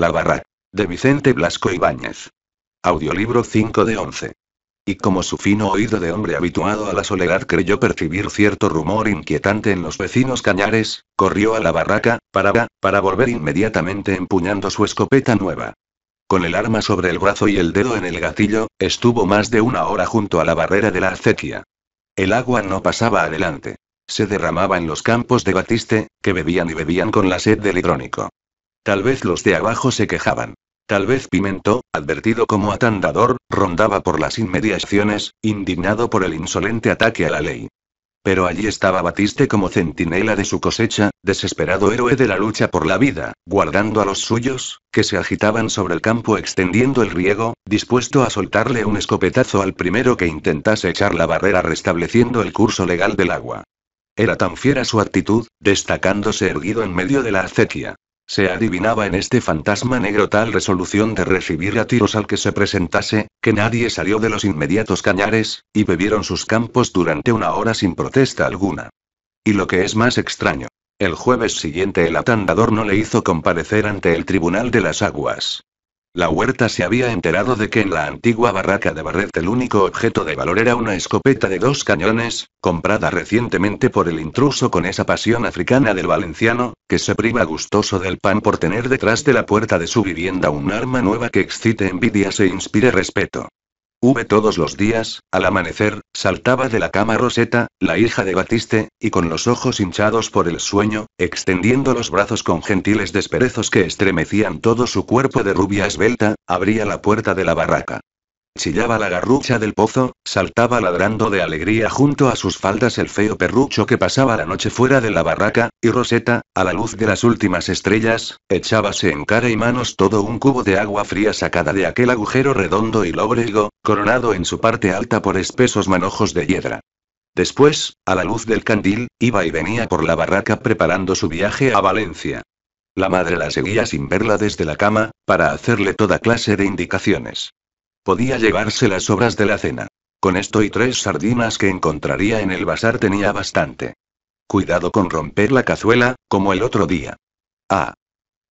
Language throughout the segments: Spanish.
La barraca. De Vicente Blasco Ibáñez. Audiolibro 5 de 11. Y como su fino oído de hombre habituado a la soledad creyó percibir cierto rumor inquietante en los vecinos cañares, corrió a la barraca, para, para volver inmediatamente empuñando su escopeta nueva. Con el arma sobre el brazo y el dedo en el gatillo, estuvo más de una hora junto a la barrera de la acequia. El agua no pasaba adelante. Se derramaba en los campos de Batiste, que bebían y bebían con la sed del hidrónico. Tal vez los de abajo se quejaban. Tal vez Pimento, advertido como atandador, rondaba por las inmediaciones, indignado por el insolente ataque a la ley. Pero allí estaba Batiste como centinela de su cosecha, desesperado héroe de la lucha por la vida, guardando a los suyos, que se agitaban sobre el campo extendiendo el riego, dispuesto a soltarle un escopetazo al primero que intentase echar la barrera restableciendo el curso legal del agua. Era tan fiera su actitud, destacándose erguido en medio de la acequia. Se adivinaba en este fantasma negro tal resolución de recibir a tiros al que se presentase, que nadie salió de los inmediatos cañares, y bebieron sus campos durante una hora sin protesta alguna. Y lo que es más extraño, el jueves siguiente el atandador no le hizo comparecer ante el Tribunal de las Aguas. La huerta se había enterado de que en la antigua barraca de Barret el único objeto de valor era una escopeta de dos cañones, comprada recientemente por el intruso con esa pasión africana del valenciano, que se priva gustoso del pan por tener detrás de la puerta de su vivienda un arma nueva que excite envidias e inspire respeto. V todos los días, al amanecer, saltaba de la cama Roseta, la hija de Batiste, y con los ojos hinchados por el sueño, extendiendo los brazos con gentiles desperezos que estremecían todo su cuerpo de rubia esbelta, abría la puerta de la barraca. Chillaba la garrucha del pozo, saltaba ladrando de alegría junto a sus faldas el feo perrucho que pasaba la noche fuera de la barraca, y Roseta, a la luz de las últimas estrellas, echábase en cara y manos todo un cubo de agua fría sacada de aquel agujero redondo y lóbrego, coronado en su parte alta por espesos manojos de hiedra. Después, a la luz del candil, iba y venía por la barraca preparando su viaje a Valencia. La madre la seguía sin verla desde la cama, para hacerle toda clase de indicaciones. Podía llevarse las sobras de la cena. Con esto y tres sardinas que encontraría en el bazar tenía bastante. Cuidado con romper la cazuela, como el otro día. Ah.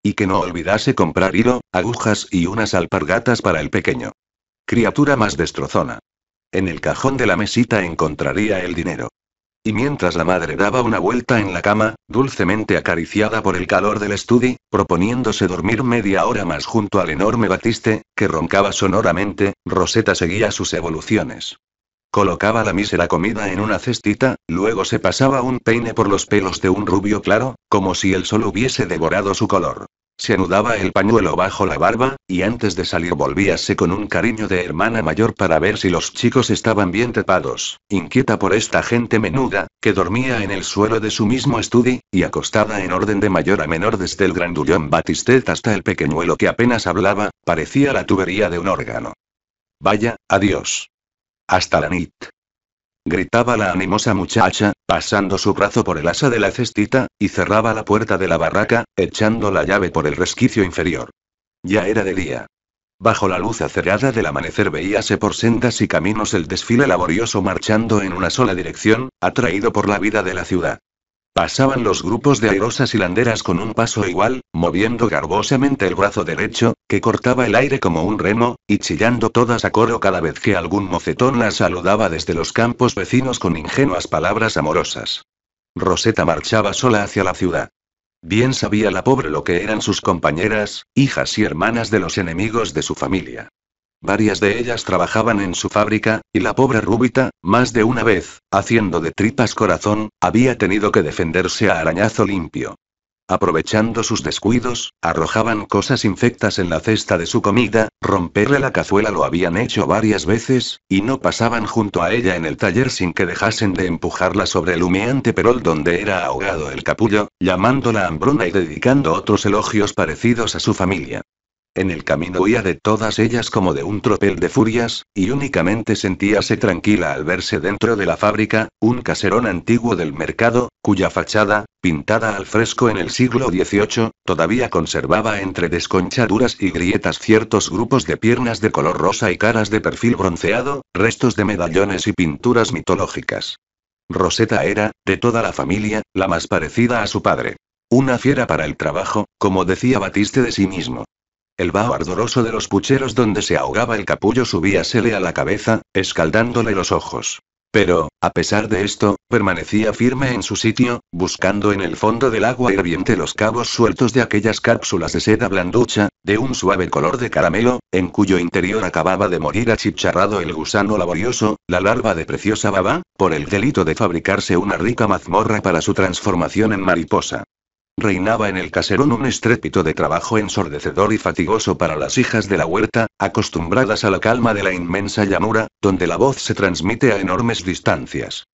Y que no olvidase comprar hilo, agujas y unas alpargatas para el pequeño. Criatura más destrozona. En el cajón de la mesita encontraría el dinero. Y mientras la madre daba una vuelta en la cama, dulcemente acariciada por el calor del estudio, proponiéndose dormir media hora más junto al enorme batiste, que roncaba sonoramente, Rosetta seguía sus evoluciones. Colocaba la mísera comida en una cestita, luego se pasaba un peine por los pelos de un rubio claro, como si el sol hubiese devorado su color. Se anudaba el pañuelo bajo la barba, y antes de salir volvíase con un cariño de hermana mayor para ver si los chicos estaban bien tapados, inquieta por esta gente menuda, que dormía en el suelo de su mismo estudio, y acostada en orden de mayor a menor desde el grandullón Batistet hasta el pequeñuelo que apenas hablaba, parecía la tubería de un órgano. Vaya, adiós. Hasta la nit gritaba la animosa muchacha, pasando su brazo por el asa de la cestita, y cerraba la puerta de la barraca, echando la llave por el resquicio inferior. Ya era de día. Bajo la luz acerada del amanecer veíase por sendas y caminos el desfile laborioso marchando en una sola dirección, atraído por la vida de la ciudad. Pasaban los grupos de airosas hilanderas con un paso igual, moviendo garbosamente el brazo derecho, que cortaba el aire como un remo, y chillando todas a coro cada vez que algún mocetón las saludaba desde los campos vecinos con ingenuas palabras amorosas. Roseta marchaba sola hacia la ciudad. Bien sabía la pobre lo que eran sus compañeras, hijas y hermanas de los enemigos de su familia. Varias de ellas trabajaban en su fábrica, y la pobre Rúbita, más de una vez, haciendo de tripas corazón, había tenido que defenderse a arañazo limpio. Aprovechando sus descuidos, arrojaban cosas infectas en la cesta de su comida, romperle la cazuela lo habían hecho varias veces, y no pasaban junto a ella en el taller sin que dejasen de empujarla sobre el humeante perol donde era ahogado el capullo, llamándola hambruna y dedicando otros elogios parecidos a su familia. En el camino huía de todas ellas como de un tropel de furias, y únicamente sentíase tranquila al verse dentro de la fábrica, un caserón antiguo del mercado, cuya fachada, pintada al fresco en el siglo XVIII, todavía conservaba entre desconchaduras y grietas ciertos grupos de piernas de color rosa y caras de perfil bronceado, restos de medallones y pinturas mitológicas. Rosetta era, de toda la familia, la más parecida a su padre. Una fiera para el trabajo, como decía Batiste de sí mismo. El vaho ardoroso de los pucheros donde se ahogaba el capullo subíasele a la cabeza, escaldándole los ojos. Pero, a pesar de esto, permanecía firme en su sitio, buscando en el fondo del agua hirviente los cabos sueltos de aquellas cápsulas de seda blanducha, de un suave color de caramelo, en cuyo interior acababa de morir achicharrado el gusano laborioso, la larva de preciosa baba, por el delito de fabricarse una rica mazmorra para su transformación en mariposa. Reinaba en el caserón un estrépito de trabajo ensordecedor y fatigoso para las hijas de la huerta, acostumbradas a la calma de la inmensa llanura, donde la voz se transmite a enormes distancias.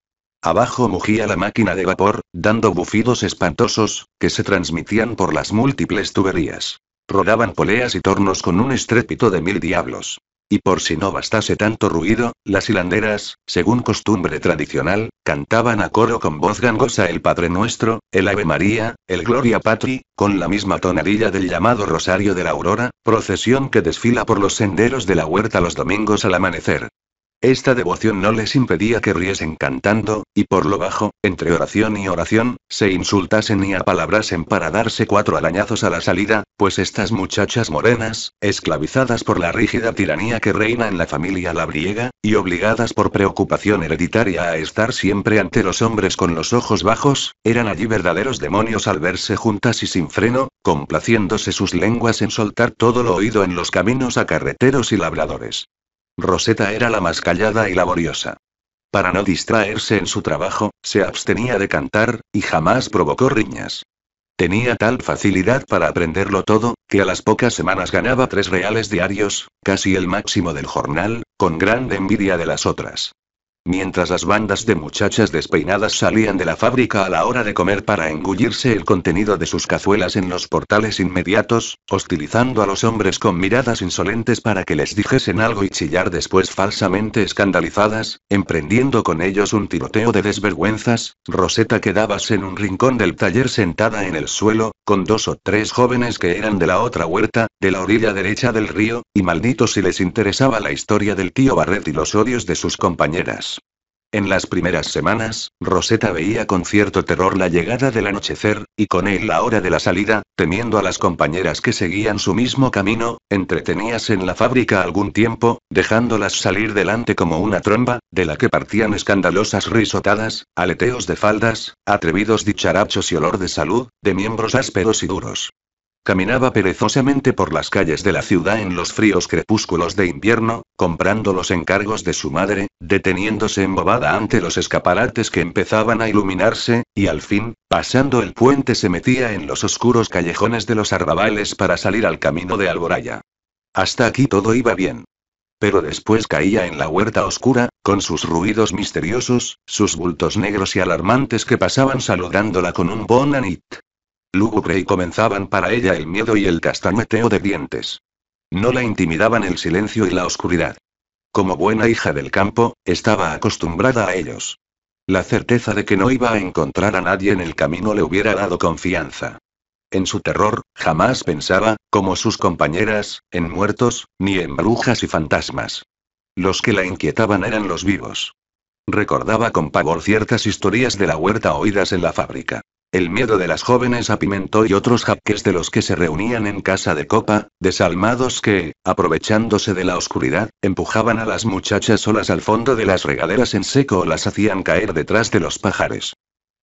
Abajo mugía la máquina de vapor, dando bufidos espantosos, que se transmitían por las múltiples tuberías. Rodaban poleas y tornos con un estrépito de mil diablos. Y por si no bastase tanto ruido, las hilanderas, según costumbre tradicional, cantaban a coro con voz gangosa el Padre Nuestro, el Ave María, el Gloria Patri, con la misma tonadilla del llamado Rosario de la Aurora, procesión que desfila por los senderos de la huerta los domingos al amanecer. Esta devoción no les impedía que riesen cantando, y por lo bajo, entre oración y oración, se insultasen y apalabrasen para darse cuatro arañazos a la salida, pues estas muchachas morenas, esclavizadas por la rígida tiranía que reina en la familia labriega, y obligadas por preocupación hereditaria a estar siempre ante los hombres con los ojos bajos, eran allí verdaderos demonios al verse juntas y sin freno, complaciéndose sus lenguas en soltar todo lo oído en los caminos a carreteros y labradores. Rosetta era la más callada y laboriosa. Para no distraerse en su trabajo, se abstenía de cantar, y jamás provocó riñas. Tenía tal facilidad para aprenderlo todo, que a las pocas semanas ganaba tres reales diarios, casi el máximo del jornal, con gran envidia de las otras. Mientras las bandas de muchachas despeinadas salían de la fábrica a la hora de comer para engullirse el contenido de sus cazuelas en los portales inmediatos, hostilizando a los hombres con miradas insolentes para que les dijesen algo y chillar después falsamente escandalizadas, emprendiendo con ellos un tiroteo de desvergüenzas, Rosetta quedábase en un rincón del taller sentada en el suelo, con dos o tres jóvenes que eran de la otra huerta, de la orilla derecha del río, y malditos si les interesaba la historia del tío Barret y los odios de sus compañeras. En las primeras semanas, Rosetta veía con cierto terror la llegada del anochecer, y con él la hora de la salida, temiendo a las compañeras que seguían su mismo camino, entreteníase en la fábrica algún tiempo, dejándolas salir delante como una tromba, de la que partían escandalosas risotadas, aleteos de faldas, atrevidos dicharachos y olor de salud, de miembros ásperos y duros. Caminaba perezosamente por las calles de la ciudad en los fríos crepúsculos de invierno, comprando los encargos de su madre, deteniéndose embobada ante los escaparates que empezaban a iluminarse, y al fin, pasando el puente se metía en los oscuros callejones de los arrabales para salir al camino de Alboraya. Hasta aquí todo iba bien. Pero después caía en la huerta oscura, con sus ruidos misteriosos, sus bultos negros y alarmantes que pasaban saludándola con un bon anit lúgubre y comenzaban para ella el miedo y el castañeteo de dientes. No la intimidaban el silencio y la oscuridad. Como buena hija del campo, estaba acostumbrada a ellos. La certeza de que no iba a encontrar a nadie en el camino le hubiera dado confianza. En su terror, jamás pensaba, como sus compañeras, en muertos, ni en brujas y fantasmas. Los que la inquietaban eran los vivos. Recordaba con pavor ciertas historias de la huerta oídas en la fábrica. El miedo de las jóvenes a Pimentó y otros jaques de los que se reunían en casa de copa, desalmados que, aprovechándose de la oscuridad, empujaban a las muchachas solas al fondo de las regaderas en seco o las hacían caer detrás de los pajares.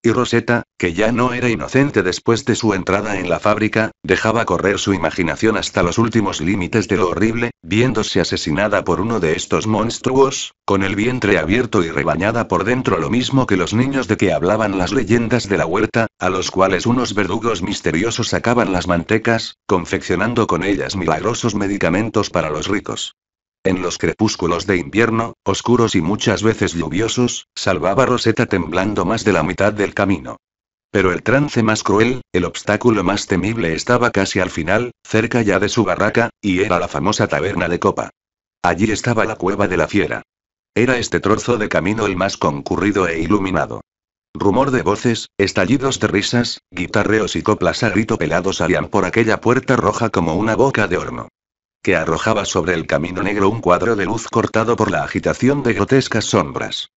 Y Rosetta, que ya no era inocente después de su entrada en la fábrica, dejaba correr su imaginación hasta los últimos límites de lo horrible, viéndose asesinada por uno de estos monstruos, con el vientre abierto y rebañada por dentro lo mismo que los niños de que hablaban las leyendas de la huerta, a los cuales unos verdugos misteriosos sacaban las mantecas, confeccionando con ellas milagrosos medicamentos para los ricos. En los crepúsculos de invierno, oscuros y muchas veces lluviosos, salvaba Rosetta temblando más de la mitad del camino. Pero el trance más cruel, el obstáculo más temible estaba casi al final, cerca ya de su barraca, y era la famosa taberna de copa. Allí estaba la cueva de la fiera. Era este trozo de camino el más concurrido e iluminado. Rumor de voces, estallidos de risas, guitarreos y coplas a grito pelado salían por aquella puerta roja como una boca de horno que arrojaba sobre el camino negro un cuadro de luz cortado por la agitación de grotescas sombras.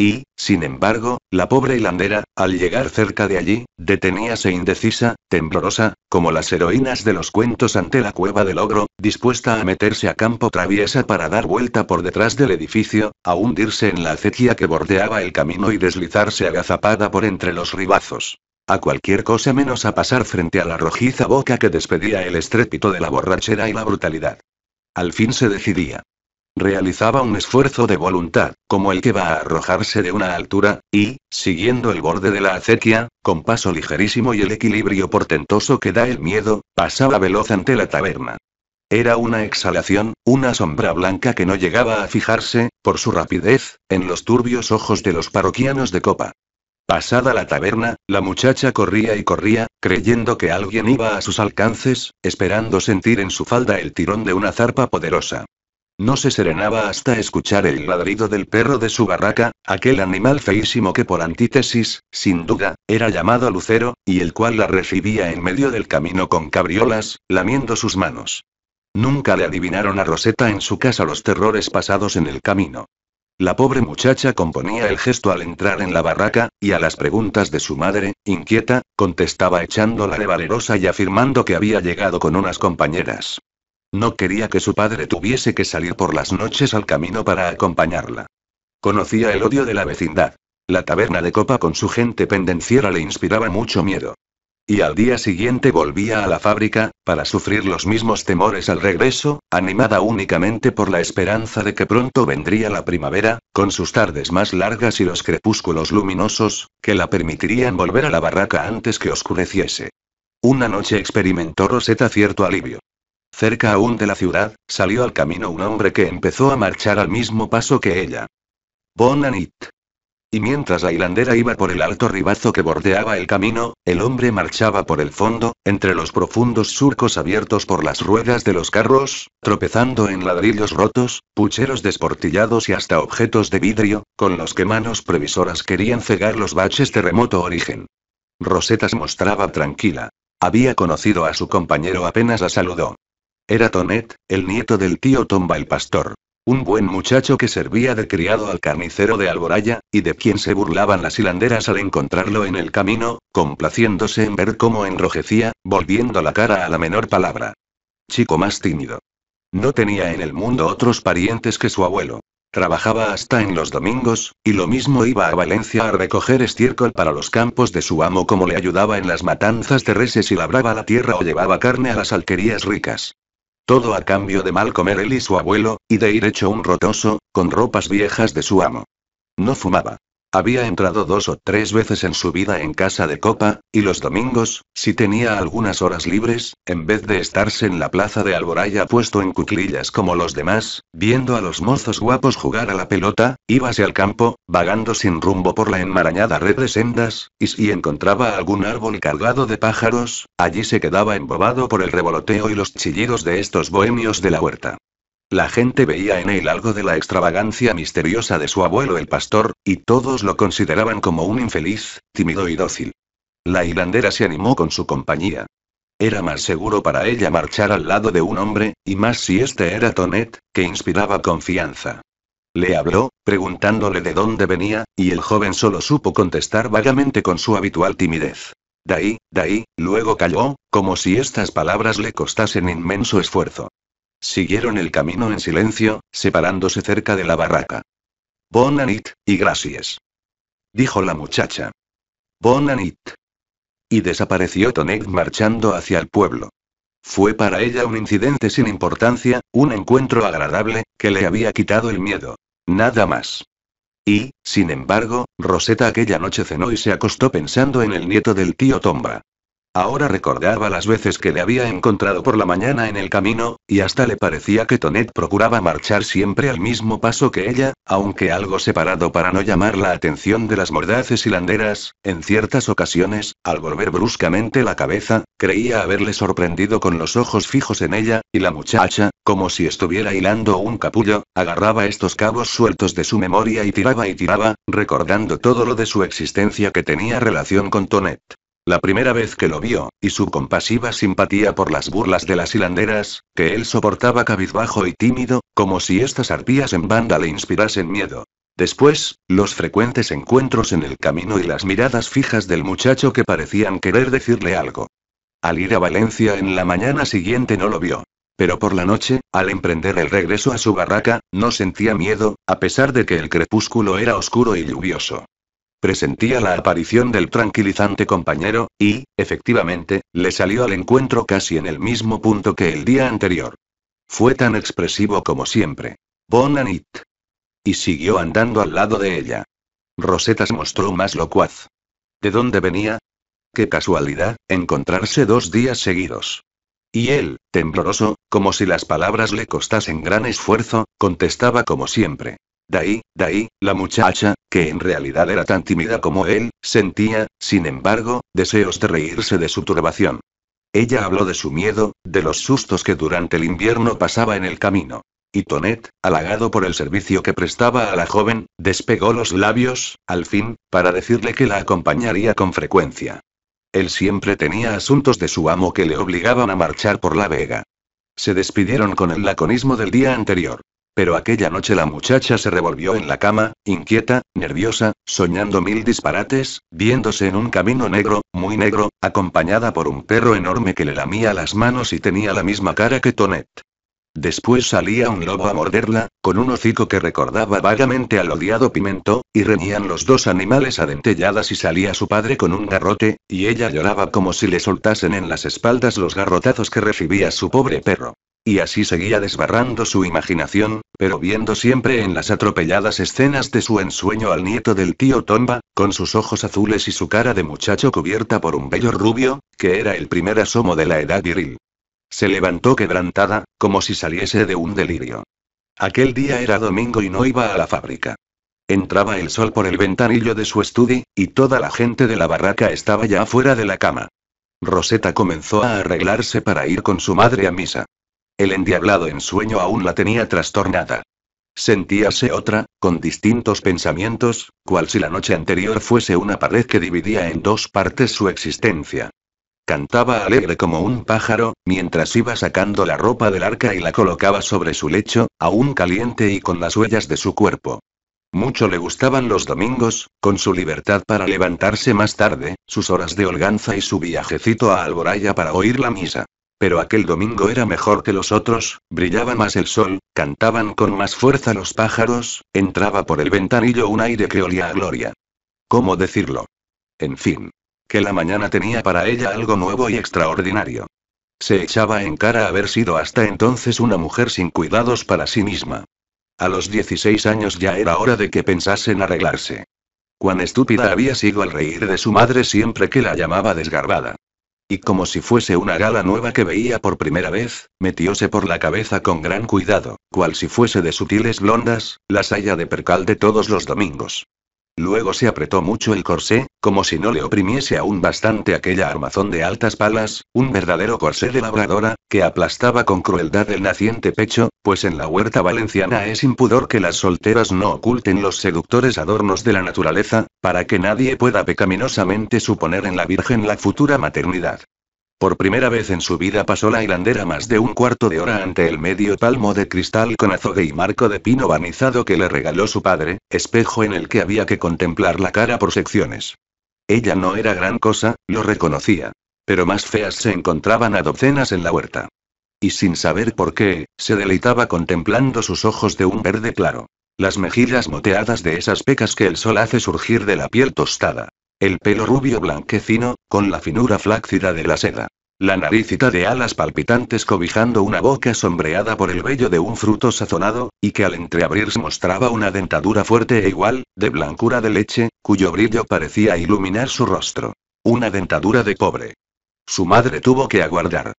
Y, sin embargo, la pobre hilandera, al llegar cerca de allí, deteníase indecisa, temblorosa, como las heroínas de los cuentos ante la cueva del ogro, dispuesta a meterse a campo traviesa para dar vuelta por detrás del edificio, a hundirse en la acequia que bordeaba el camino y deslizarse agazapada por entre los ribazos. A cualquier cosa menos a pasar frente a la rojiza boca que despedía el estrépito de la borrachera y la brutalidad. Al fin se decidía. Realizaba un esfuerzo de voluntad, como el que va a arrojarse de una altura, y, siguiendo el borde de la acequia, con paso ligerísimo y el equilibrio portentoso que da el miedo, pasaba veloz ante la taberna. Era una exhalación, una sombra blanca que no llegaba a fijarse, por su rapidez, en los turbios ojos de los parroquianos de copa. Pasada la taberna, la muchacha corría y corría, creyendo que alguien iba a sus alcances, esperando sentir en su falda el tirón de una zarpa poderosa. No se serenaba hasta escuchar el ladrido del perro de su barraca, aquel animal feísimo que por antítesis, sin duda, era llamado Lucero, y el cual la recibía en medio del camino con cabriolas, lamiendo sus manos. Nunca le adivinaron a Rosetta en su casa los terrores pasados en el camino. La pobre muchacha componía el gesto al entrar en la barraca, y a las preguntas de su madre, inquieta, contestaba echándola de valerosa y afirmando que había llegado con unas compañeras. No quería que su padre tuviese que salir por las noches al camino para acompañarla. Conocía el odio de la vecindad. La taberna de copa con su gente pendenciera le inspiraba mucho miedo. Y al día siguiente volvía a la fábrica, para sufrir los mismos temores al regreso, animada únicamente por la esperanza de que pronto vendría la primavera, con sus tardes más largas y los crepúsculos luminosos, que la permitirían volver a la barraca antes que oscureciese. Una noche experimentó Rosetta cierto alivio. Cerca aún de la ciudad, salió al camino un hombre que empezó a marchar al mismo paso que ella. Bonanit. Y mientras la hilandera iba por el alto ribazo que bordeaba el camino, el hombre marchaba por el fondo, entre los profundos surcos abiertos por las ruedas de los carros, tropezando en ladrillos rotos, pucheros desportillados y hasta objetos de vidrio, con los que manos previsoras querían cegar los baches de remoto origen. Rosetta se mostraba tranquila. Había conocido a su compañero apenas la saludó. Era Tonet, el nieto del tío Tomba el pastor. Un buen muchacho que servía de criado al carnicero de Alboraya, y de quien se burlaban las hilanderas al encontrarlo en el camino, complaciéndose en ver cómo enrojecía, volviendo la cara a la menor palabra. Chico más tímido. No tenía en el mundo otros parientes que su abuelo. Trabajaba hasta en los domingos, y lo mismo iba a Valencia a recoger estiércol para los campos de su amo como le ayudaba en las matanzas de reses y labraba la tierra o llevaba carne a las alquerías ricas. Todo a cambio de mal comer él y su abuelo, y de ir hecho un rotoso, con ropas viejas de su amo. No fumaba. Había entrado dos o tres veces en su vida en casa de copa, y los domingos, si tenía algunas horas libres, en vez de estarse en la plaza de Alboraya puesto en cuclillas como los demás, viendo a los mozos guapos jugar a la pelota, íbase al campo, vagando sin rumbo por la enmarañada red de sendas, y si encontraba algún árbol cargado de pájaros, allí se quedaba embobado por el revoloteo y los chillidos de estos bohemios de la huerta. La gente veía en él algo de la extravagancia misteriosa de su abuelo el pastor, y todos lo consideraban como un infeliz, tímido y dócil. La hilandera se animó con su compañía. Era más seguro para ella marchar al lado de un hombre, y más si este era Tonet, que inspiraba confianza. Le habló, preguntándole de dónde venía, y el joven solo supo contestar vagamente con su habitual timidez. Daí, daí, luego calló, como si estas palabras le costasen inmenso esfuerzo. Siguieron el camino en silencio, separándose cerca de la barraca. Bonanit, y gracias. Dijo la muchacha. Bonanit. Y desapareció Tonet marchando hacia el pueblo. Fue para ella un incidente sin importancia, un encuentro agradable, que le había quitado el miedo. Nada más. Y, sin embargo, Rosetta aquella noche cenó y se acostó pensando en el nieto del tío Tomba. Ahora recordaba las veces que le había encontrado por la mañana en el camino, y hasta le parecía que Tonet procuraba marchar siempre al mismo paso que ella, aunque algo separado para no llamar la atención de las mordaces hilanderas, en ciertas ocasiones, al volver bruscamente la cabeza, creía haberle sorprendido con los ojos fijos en ella, y la muchacha, como si estuviera hilando un capullo, agarraba estos cabos sueltos de su memoria y tiraba y tiraba, recordando todo lo de su existencia que tenía relación con Tonet. La primera vez que lo vio, y su compasiva simpatía por las burlas de las hilanderas, que él soportaba cabizbajo y tímido, como si estas arpías en banda le inspirasen miedo. Después, los frecuentes encuentros en el camino y las miradas fijas del muchacho que parecían querer decirle algo. Al ir a Valencia en la mañana siguiente no lo vio. Pero por la noche, al emprender el regreso a su barraca, no sentía miedo, a pesar de que el crepúsculo era oscuro y lluvioso. Presentía la aparición del tranquilizante compañero, y, efectivamente, le salió al encuentro casi en el mismo punto que el día anterior. Fue tan expresivo como siempre. Bonanit. Y siguió andando al lado de ella. Rosetta se mostró más locuaz. ¿De dónde venía? Qué casualidad, encontrarse dos días seguidos. Y él, tembloroso, como si las palabras le costasen gran esfuerzo, contestaba como siempre. Daí, Daí, la muchacha, que en realidad era tan tímida como él, sentía, sin embargo, deseos de reírse de su turbación. Ella habló de su miedo, de los sustos que durante el invierno pasaba en el camino. Y Tonet, halagado por el servicio que prestaba a la joven, despegó los labios, al fin, para decirle que la acompañaría con frecuencia. Él siempre tenía asuntos de su amo que le obligaban a marchar por la vega. Se despidieron con el laconismo del día anterior. Pero aquella noche la muchacha se revolvió en la cama, inquieta, nerviosa, soñando mil disparates, viéndose en un camino negro, muy negro, acompañada por un perro enorme que le lamía las manos y tenía la misma cara que Tonet. Después salía un lobo a morderla, con un hocico que recordaba vagamente al odiado pimento, y reñían los dos animales adentelladas y salía su padre con un garrote, y ella lloraba como si le soltasen en las espaldas los garrotazos que recibía su pobre perro. Y así seguía desbarrando su imaginación, pero viendo siempre en las atropelladas escenas de su ensueño al nieto del tío Tomba, con sus ojos azules y su cara de muchacho cubierta por un vello rubio, que era el primer asomo de la edad viril. Se levantó quebrantada, como si saliese de un delirio. Aquel día era domingo y no iba a la fábrica. Entraba el sol por el ventanillo de su estudio, y toda la gente de la barraca estaba ya fuera de la cama. Rosetta comenzó a arreglarse para ir con su madre a misa. El endiablado ensueño aún la tenía trastornada. Sentíase otra, con distintos pensamientos, cual si la noche anterior fuese una pared que dividía en dos partes su existencia. Cantaba alegre como un pájaro, mientras iba sacando la ropa del arca y la colocaba sobre su lecho, aún caliente y con las huellas de su cuerpo. Mucho le gustaban los domingos, con su libertad para levantarse más tarde, sus horas de holganza y su viajecito a Alboraya para oír la misa. Pero aquel domingo era mejor que los otros, brillaba más el sol, cantaban con más fuerza los pájaros, entraba por el ventanillo un aire que olía a gloria. ¿Cómo decirlo? En fin. Que la mañana tenía para ella algo nuevo y extraordinario. Se echaba en cara haber sido hasta entonces una mujer sin cuidados para sí misma. A los 16 años ya era hora de que pensase en arreglarse. Cuán estúpida había sido al reír de su madre siempre que la llamaba desgarbada. Y como si fuese una gala nueva que veía por primera vez, metióse por la cabeza con gran cuidado, cual si fuese de sutiles blondas, la saya de percal de todos los domingos. Luego se apretó mucho el corsé, como si no le oprimiese aún bastante aquella armazón de altas palas, un verdadero corsé de labradora, que aplastaba con crueldad el naciente pecho, pues en la huerta valenciana es impudor que las solteras no oculten los seductores adornos de la naturaleza, para que nadie pueda pecaminosamente suponer en la Virgen la futura maternidad. Por primera vez en su vida pasó la hilandera más de un cuarto de hora ante el medio palmo de cristal con azogue y marco de pino barnizado que le regaló su padre, espejo en el que había que contemplar la cara por secciones. Ella no era gran cosa, lo reconocía. Pero más feas se encontraban a docenas en la huerta. Y sin saber por qué, se deleitaba contemplando sus ojos de un verde claro. Las mejillas moteadas de esas pecas que el sol hace surgir de la piel tostada. El pelo rubio blanquecino, con la finura flácida de la seda. La naricita de alas palpitantes cobijando una boca sombreada por el vello de un fruto sazonado, y que al entreabrirse mostraba una dentadura fuerte e igual, de blancura de leche, cuyo brillo parecía iluminar su rostro. Una dentadura de pobre. Su madre tuvo que aguardar.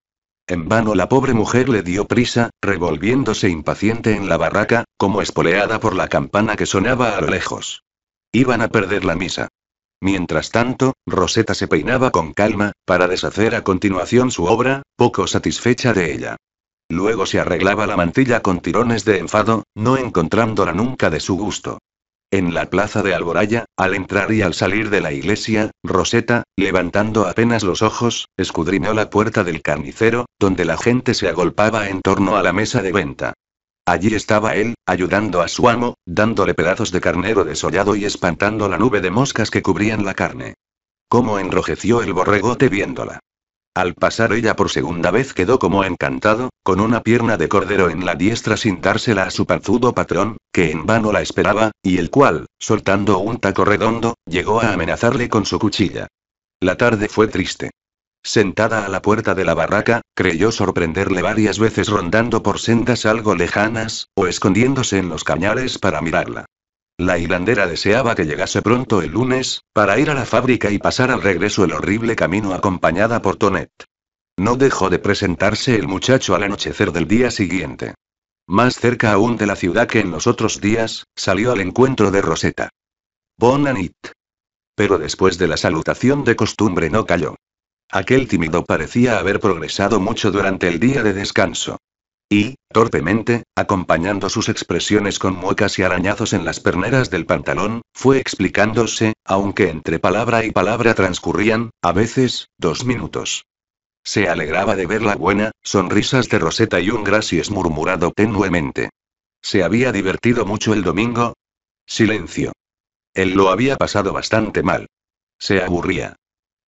En vano la pobre mujer le dio prisa, revolviéndose impaciente en la barraca, como espoleada por la campana que sonaba a lo lejos. Iban a perder la misa. Mientras tanto, Rosetta se peinaba con calma, para deshacer a continuación su obra, poco satisfecha de ella. Luego se arreglaba la mantilla con tirones de enfado, no encontrándola nunca de su gusto. En la plaza de Alboraya, al entrar y al salir de la iglesia, Rosetta, levantando apenas los ojos, escudriñó la puerta del carnicero, donde la gente se agolpaba en torno a la mesa de venta. Allí estaba él, ayudando a su amo, dándole pedazos de carnero desollado y espantando la nube de moscas que cubrían la carne. Cómo enrojeció el borregote viéndola. Al pasar ella por segunda vez quedó como encantado, con una pierna de cordero en la diestra sin dársela a su panzudo patrón, que en vano la esperaba, y el cual, soltando un taco redondo, llegó a amenazarle con su cuchilla. La tarde fue triste. Sentada a la puerta de la barraca, creyó sorprenderle varias veces rondando por sendas algo lejanas, o escondiéndose en los cañares para mirarla. La hilandera deseaba que llegase pronto el lunes, para ir a la fábrica y pasar al regreso el horrible camino acompañada por Tonet. No dejó de presentarse el muchacho al anochecer del día siguiente. Más cerca aún de la ciudad que en los otros días, salió al encuentro de Rosetta. Bonanit. Pero después de la salutación de costumbre no cayó. Aquel tímido parecía haber progresado mucho durante el día de descanso. Y, torpemente, acompañando sus expresiones con muecas y arañazos en las perneras del pantalón, fue explicándose, aunque entre palabra y palabra transcurrían, a veces, dos minutos. Se alegraba de ver la buena, sonrisas de Rosetta y un gracias murmurado tenuemente. ¿Se había divertido mucho el domingo? Silencio. Él lo había pasado bastante mal. Se aburría.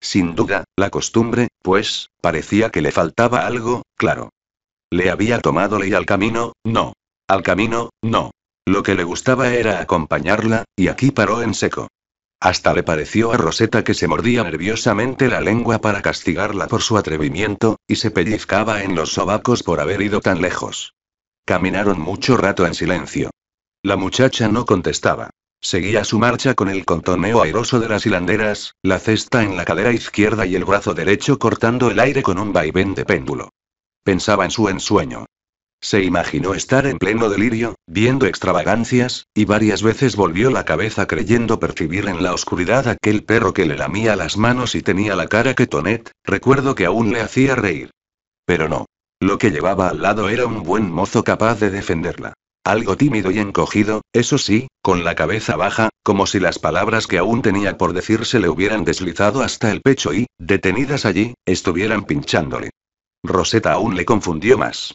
Sin duda, la costumbre, pues, parecía que le faltaba algo, claro. ¿Le había tomado ley al camino? No. Al camino, no. Lo que le gustaba era acompañarla, y aquí paró en seco. Hasta le pareció a Rosetta que se mordía nerviosamente la lengua para castigarla por su atrevimiento, y se pellizcaba en los sobacos por haber ido tan lejos. Caminaron mucho rato en silencio. La muchacha no contestaba. Seguía su marcha con el contoneo airoso de las hilanderas, la cesta en la cadera izquierda y el brazo derecho cortando el aire con un vaivén de péndulo. Pensaba en su ensueño. Se imaginó estar en pleno delirio, viendo extravagancias, y varias veces volvió la cabeza creyendo percibir en la oscuridad aquel perro que le lamía las manos y tenía la cara que Tonet, recuerdo que aún le hacía reír. Pero no. Lo que llevaba al lado era un buen mozo capaz de defenderla. Algo tímido y encogido, eso sí, con la cabeza baja, como si las palabras que aún tenía por decirse le hubieran deslizado hasta el pecho y, detenidas allí, estuvieran pinchándole. Rosetta aún le confundió más.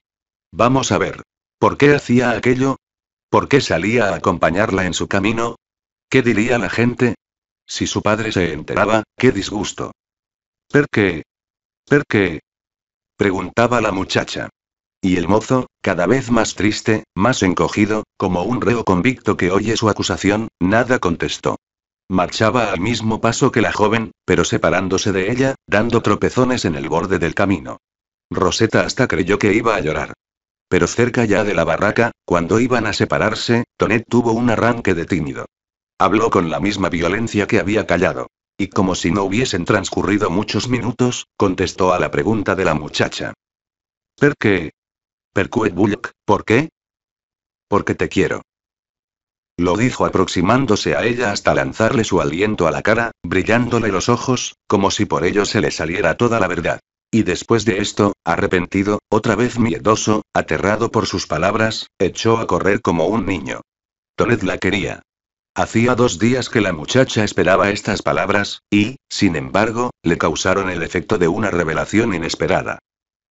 Vamos a ver. ¿Por qué hacía aquello? ¿Por qué salía a acompañarla en su camino? ¿Qué diría la gente? Si su padre se enteraba, qué disgusto. ¿Per qué? ¿Per qué? preguntaba la muchacha. Y el mozo, cada vez más triste, más encogido, como un reo convicto que oye su acusación, nada contestó. Marchaba al mismo paso que la joven, pero separándose de ella, dando tropezones en el borde del camino. Rosetta hasta creyó que iba a llorar. Pero cerca ya de la barraca, cuando iban a separarse, Tonet tuvo un arranque de tímido. Habló con la misma violencia que había callado. Y como si no hubiesen transcurrido muchos minutos, contestó a la pregunta de la muchacha. ¿Per qué? Percuet Bullock, ¿por qué? Porque te quiero. Lo dijo aproximándose a ella hasta lanzarle su aliento a la cara, brillándole los ojos, como si por ello se le saliera toda la verdad. Y después de esto, arrepentido, otra vez miedoso, aterrado por sus palabras, echó a correr como un niño. Tonet la quería. Hacía dos días que la muchacha esperaba estas palabras, y, sin embargo, le causaron el efecto de una revelación inesperada.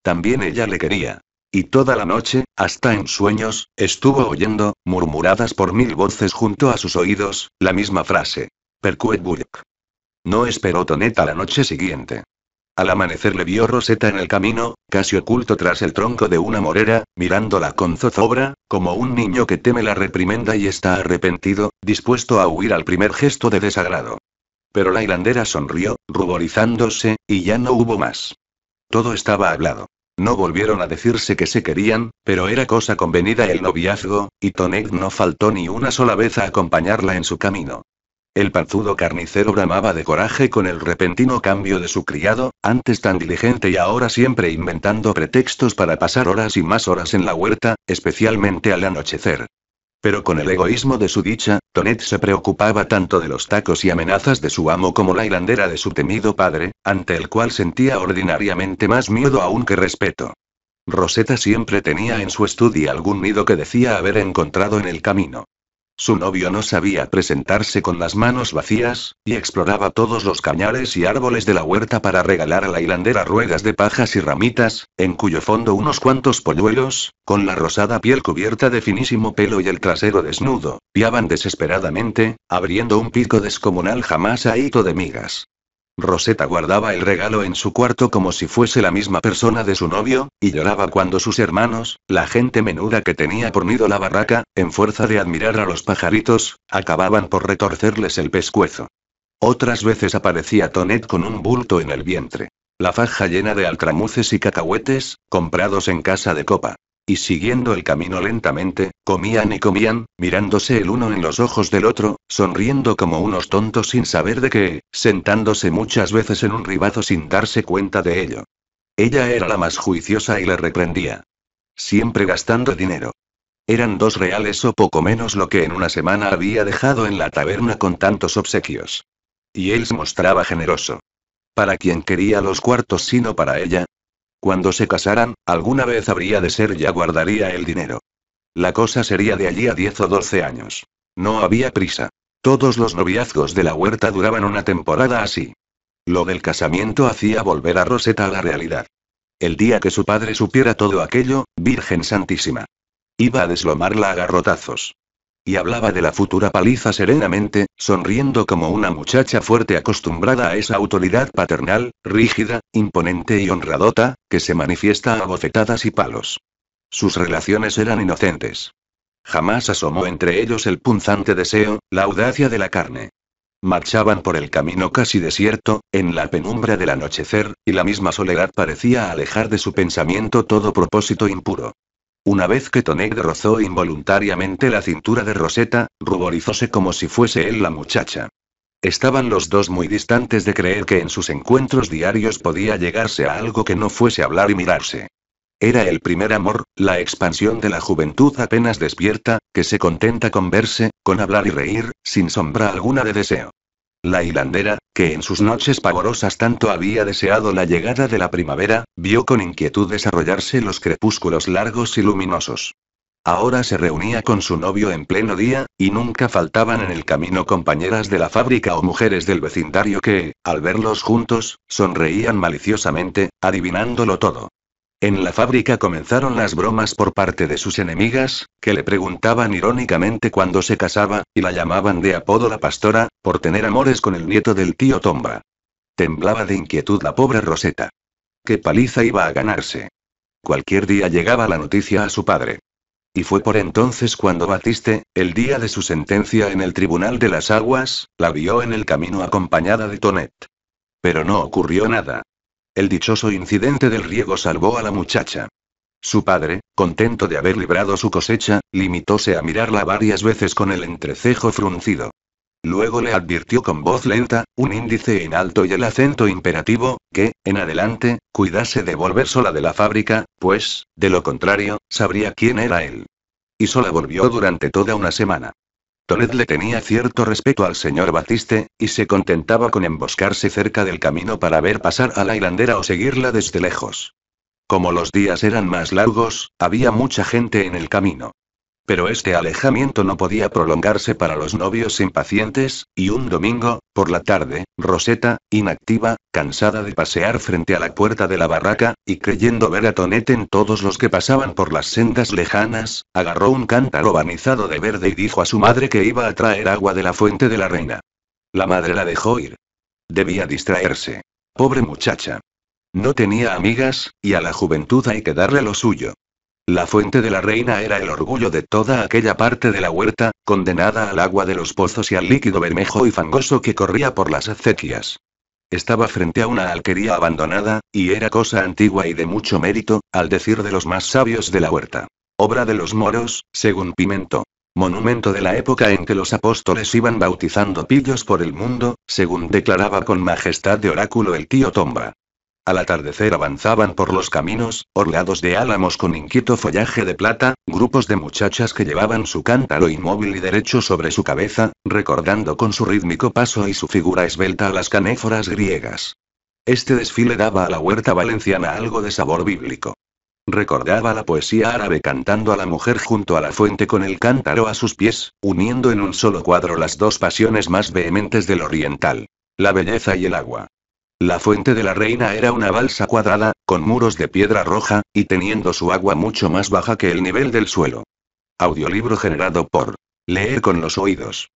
También ella le quería. Y toda la noche, hasta en sueños, estuvo oyendo, murmuradas por mil voces junto a sus oídos, la misma frase. Percuet Bullock. No esperó Tonet a la noche siguiente. Al amanecer le vio Rosetta en el camino, casi oculto tras el tronco de una morera, mirándola con zozobra, como un niño que teme la reprimenda y está arrepentido, dispuesto a huir al primer gesto de desagrado. Pero la hilandera sonrió, ruborizándose, y ya no hubo más. Todo estaba hablado. No volvieron a decirse que se querían, pero era cosa convenida el noviazgo, y Tonet no faltó ni una sola vez a acompañarla en su camino. El panzudo carnicero bramaba de coraje con el repentino cambio de su criado, antes tan diligente y ahora siempre inventando pretextos para pasar horas y más horas en la huerta, especialmente al anochecer. Pero con el egoísmo de su dicha, Tonet se preocupaba tanto de los tacos y amenazas de su amo como la hilandera de su temido padre, ante el cual sentía ordinariamente más miedo aún que respeto. Rosetta siempre tenía en su estudio algún nido que decía haber encontrado en el camino. Su novio no sabía presentarse con las manos vacías, y exploraba todos los cañares y árboles de la huerta para regalar a la hilandera ruedas de pajas y ramitas, en cuyo fondo unos cuantos polluelos, con la rosada piel cubierta de finísimo pelo y el trasero desnudo, piaban desesperadamente, abriendo un pico descomunal jamás ahito de migas. Rosetta guardaba el regalo en su cuarto como si fuese la misma persona de su novio, y lloraba cuando sus hermanos, la gente menuda que tenía por nido la barraca, en fuerza de admirar a los pajaritos, acababan por retorcerles el pescuezo. Otras veces aparecía Tonet con un bulto en el vientre. La faja llena de altramuces y cacahuetes, comprados en casa de copa y siguiendo el camino lentamente, comían y comían, mirándose el uno en los ojos del otro, sonriendo como unos tontos sin saber de qué, sentándose muchas veces en un ribazo sin darse cuenta de ello. Ella era la más juiciosa y le reprendía. Siempre gastando dinero. Eran dos reales o poco menos lo que en una semana había dejado en la taberna con tantos obsequios. Y él se mostraba generoso. Para quien quería los cuartos sino para ella, cuando se casaran, alguna vez habría de ser ya guardaría el dinero. La cosa sería de allí a 10 o 12 años. No había prisa. Todos los noviazgos de la huerta duraban una temporada así. Lo del casamiento hacía volver a Rosetta a la realidad. El día que su padre supiera todo aquello, Virgen Santísima. Iba a deslomarla a garrotazos. Y hablaba de la futura paliza serenamente, sonriendo como una muchacha fuerte acostumbrada a esa autoridad paternal, rígida, imponente y honradota, que se manifiesta a bofetadas y palos. Sus relaciones eran inocentes. Jamás asomó entre ellos el punzante deseo, la audacia de la carne. Marchaban por el camino casi desierto, en la penumbra del anochecer, y la misma soledad parecía alejar de su pensamiento todo propósito impuro. Una vez que Toneg rozó involuntariamente la cintura de Rosetta, ruborizóse como si fuese él la muchacha. Estaban los dos muy distantes de creer que en sus encuentros diarios podía llegarse a algo que no fuese hablar y mirarse. Era el primer amor, la expansión de la juventud apenas despierta, que se contenta con verse, con hablar y reír, sin sombra alguna de deseo. La hilandera, que en sus noches pavorosas tanto había deseado la llegada de la primavera, vio con inquietud desarrollarse los crepúsculos largos y luminosos. Ahora se reunía con su novio en pleno día, y nunca faltaban en el camino compañeras de la fábrica o mujeres del vecindario que, al verlos juntos, sonreían maliciosamente, adivinándolo todo. En la fábrica comenzaron las bromas por parte de sus enemigas, que le preguntaban irónicamente cuándo se casaba, y la llamaban de apodo la pastora, por tener amores con el nieto del tío Tomba. Temblaba de inquietud la pobre Roseta. ¿Qué paliza iba a ganarse? Cualquier día llegaba la noticia a su padre. Y fue por entonces cuando Batiste, el día de su sentencia en el Tribunal de las Aguas, la vio en el camino acompañada de Tonet. Pero no ocurrió nada. El dichoso incidente del riego salvó a la muchacha. Su padre, contento de haber librado su cosecha, limitóse a mirarla varias veces con el entrecejo fruncido. Luego le advirtió con voz lenta, un índice en alto y el acento imperativo, que, en adelante, cuidase de volver sola de la fábrica, pues, de lo contrario, sabría quién era él. Y sola volvió durante toda una semana. Tonet le tenía cierto respeto al señor Batiste, y se contentaba con emboscarse cerca del camino para ver pasar a la hilandera o seguirla desde lejos. Como los días eran más largos, había mucha gente en el camino. Pero este alejamiento no podía prolongarse para los novios impacientes, y un domingo, por la tarde, Rosetta, inactiva, cansada de pasear frente a la puerta de la barraca, y creyendo ver a Tonet en todos los que pasaban por las sendas lejanas, agarró un cántaro banizado de verde y dijo a su madre que iba a traer agua de la fuente de la reina. La madre la dejó ir. Debía distraerse. Pobre muchacha. No tenía amigas, y a la juventud hay que darle lo suyo. La fuente de la reina era el orgullo de toda aquella parte de la huerta, condenada al agua de los pozos y al líquido bermejo y fangoso que corría por las acequias. Estaba frente a una alquería abandonada, y era cosa antigua y de mucho mérito, al decir de los más sabios de la huerta. Obra de los moros, según Pimento. Monumento de la época en que los apóstoles iban bautizando pillos por el mundo, según declaraba con majestad de oráculo el tío Tomba. Al atardecer avanzaban por los caminos, orlados de álamos con inquieto follaje de plata, grupos de muchachas que llevaban su cántaro inmóvil y derecho sobre su cabeza, recordando con su rítmico paso y su figura esbelta a las canéforas griegas. Este desfile daba a la huerta valenciana algo de sabor bíblico. Recordaba la poesía árabe cantando a la mujer junto a la fuente con el cántaro a sus pies, uniendo en un solo cuadro las dos pasiones más vehementes del oriental. La belleza y el agua. La fuente de la reina era una balsa cuadrada, con muros de piedra roja, y teniendo su agua mucho más baja que el nivel del suelo. Audiolibro generado por Leer con los oídos.